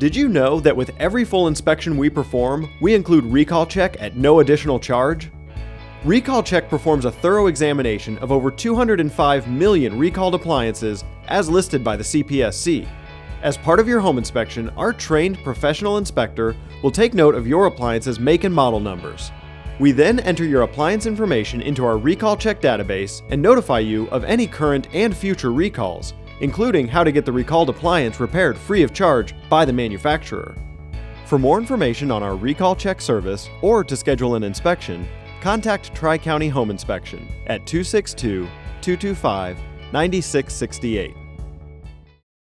Did you know that with every full inspection we perform, we include RecallChek at no additional charge? RecallChek performs a thorough examination of over 205 million recalled appliances as listed by the CPSC. As part of your home inspection, our trained professional inspector will take note of your appliance's make and model numbers. We then enter your appliance information into our RecallChek database and notify you of any current and future recalls, including how to get the recalled appliance repaired free of charge by the manufacturer. For more information on our RecallChek service or to schedule an inspection, contact Tri County Home Inspection at 262 225 9668.